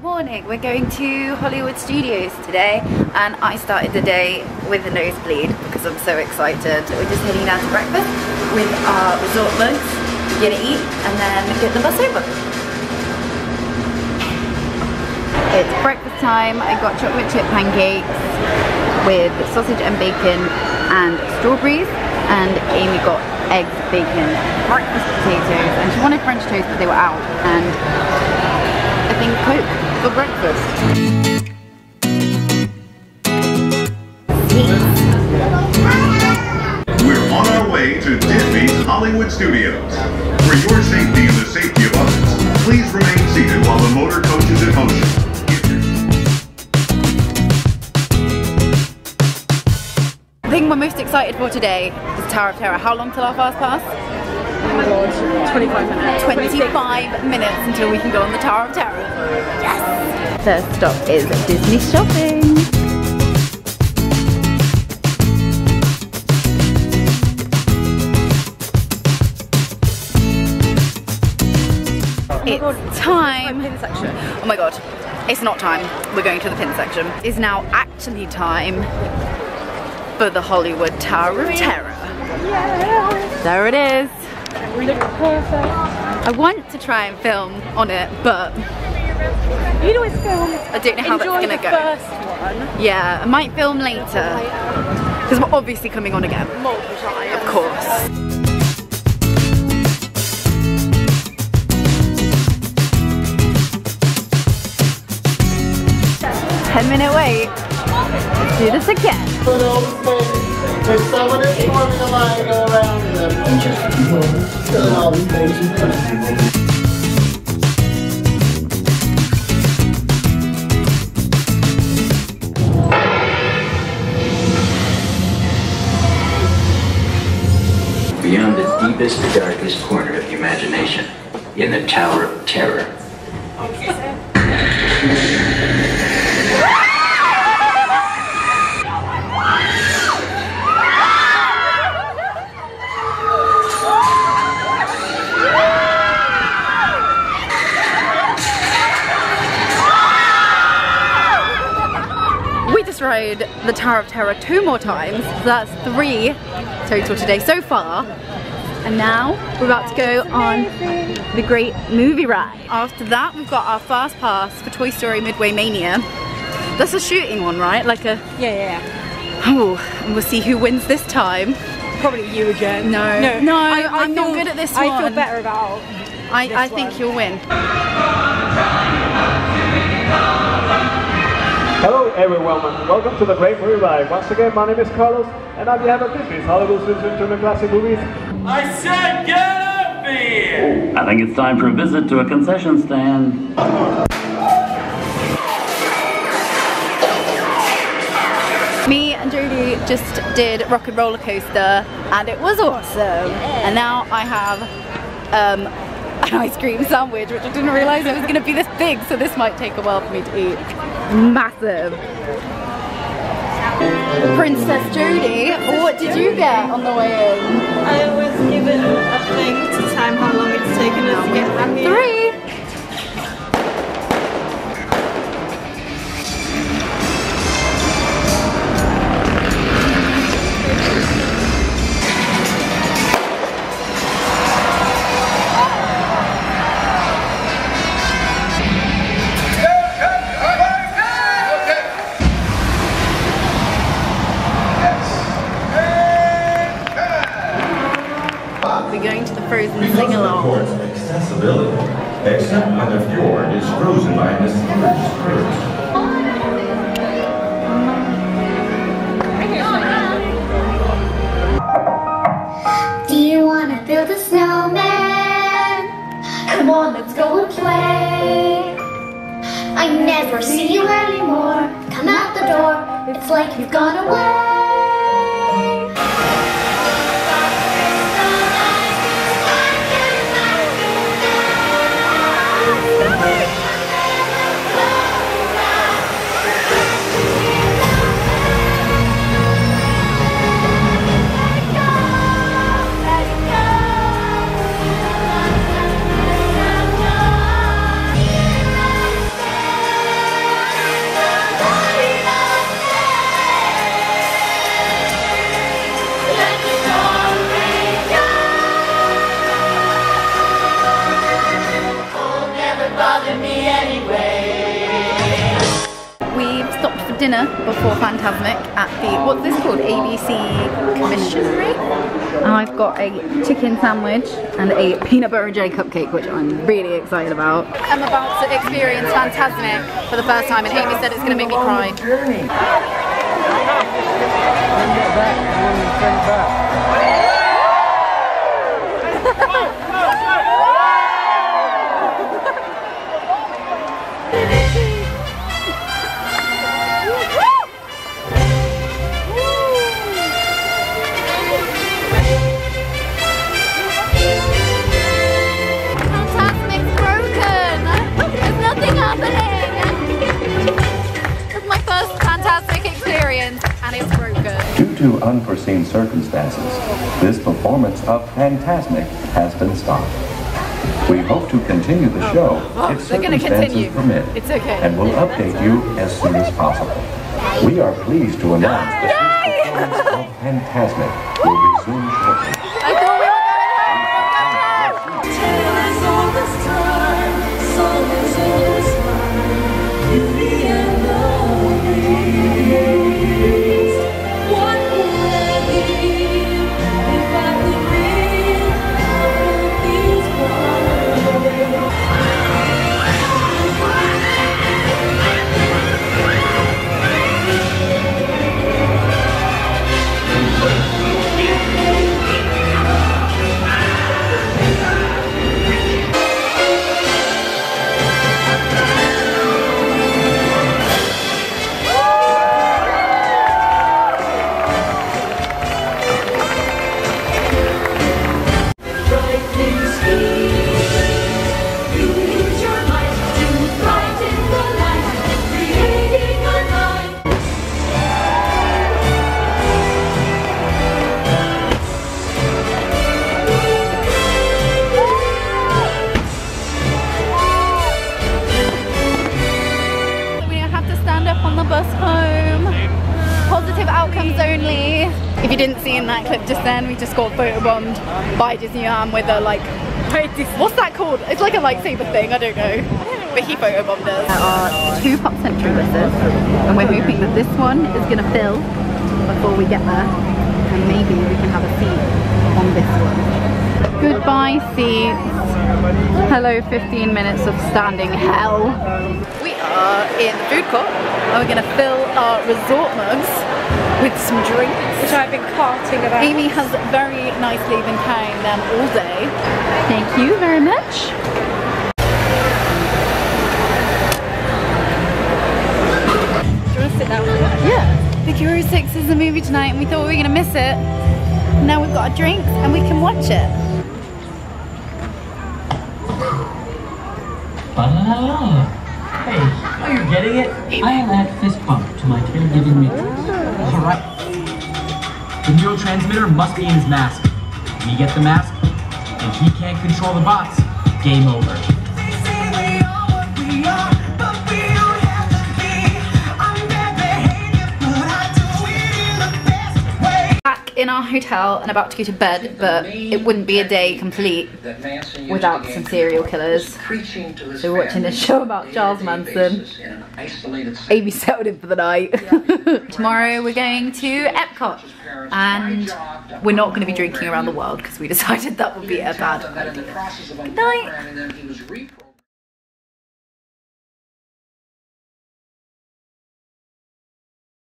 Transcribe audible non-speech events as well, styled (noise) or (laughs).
morning. We're going to Hollywood Studios today and I started the day with a nosebleed because I'm so excited. We're just heading down to breakfast with our resort mugs. We're gonna eat and then get the bus over. It's breakfast time. I got chocolate chip pancakes with sausage and bacon and strawberries and Amy got eggs, bacon, breakfast potatoes and she wanted french toast but they were out and I think Coke for breakfast. We're on our way to Disney's Hollywood Studios. For your safety and the safety of others, please remain seated while the motor coach is in motion. The thing we're most excited for today is Tower of Terror. How long till our fast pass? Oh my god, 25 minutes. 25 minutes until we can go on the Tower of Terror. Yes! First stop is Disney shopping. It's time. Pin section. Oh my god. It's not time. We're going to the pin section. It's now actually time for the Hollywood Tower of Terror. There it is. We look perfect. I want to try and film on it, but You know it's film. I don't know how Enjoy that's the gonna go. first one Yeah, I might film later. Because we're obviously coming on again. multiple times. Of course. Ten minute wait. Do this again. Around beyond the deepest, darkest corner of the imagination, in the Tower of Terror. The Tower of Terror two more times. So that's three total today so far. And now we're about to go on the great movie ride. After that, we've got our fast pass for Toy Story Midway Mania. That's a shooting one, right? Like a, Yeah, yeah, yeah. oh, and we'll see who wins this time. Probably you again. No. no, No, I, I'm not good at this I feel better about. I, I think one. you'll win. Hello everyone and welcome to the Great Movie Ride. Once again, my name is Carlos and on behalf of Disney's Hollywood Studios to the classic movies. I said get up here! I think it's time for a visit to a concession stand. Me and Jodie just did Rock and Roller Coaster and it was awesome. And now I have um, an ice cream sandwich which I didn't realise it was going to be this big so this might take a while for me to eat. Massive. Princess Jodie, what did you get on the way in? I was given a thing to time how long it's taken us to get back here. Three. We're going to the Frozen sing-along. Accessibility, except when the fjord is frozen by a mysterious curse. Do you wanna build a snowman? Come on, let's go and play. I never see you anymore. Come out the door, it's like you've gone away. Dinner before Fantasmic at the, what's this called? ABC Commissionery? And I've got a chicken sandwich and a peanut butter and jelly cupcake, which I'm really excited about. I'm about to experience Fantasmic for the first time and Amy said it's going to make me cry. To unforeseen circumstances, this performance of Fantasmic has been stopped. We hope to continue the show Oh, oh if they're gonna circumstances permit, It's okay. and we'll update you as soon as possible. We are pleased to announce that this performance of Fantasmic will resume outcomes only. If you didn't see in that clip just then, we just got photobombed by Disneyland with a like, what's that called? It's like a lightsaber thing, I don't know. But he photobombed us. There are two Pop Century buses and we're hoping that this one is gonna fill before we get there. And maybe we can have a seat on this one. Goodbye seats. Hello 15 minutes of standing hell. We are in the food court and we're gonna fill our resort mugs with some drinks. Which I've been carting about. Amy has very nicely been carrying them all day. Thank you very much. Do you want to sit down? Yeah. The Hero 6 is the movie tonight and we thought we were gonna miss it. Now we've got a drink and we can watch it. Hey, oh, you're getting it? I'll add fist bump to my caregiving matrix. All right. The neurotransmitter must be in his mask. We get the mask, and he can't control the bots. Game over. Our hotel and about to go to bed, but it wouldn't be a day complete without some serial killers. So we're watching this show about Charles Manson. Amy settled in for the night. Tomorrow we're going to Epcot and we're not going to be drinking around the world because we (laughs) decided that would be a bad idea. Good night.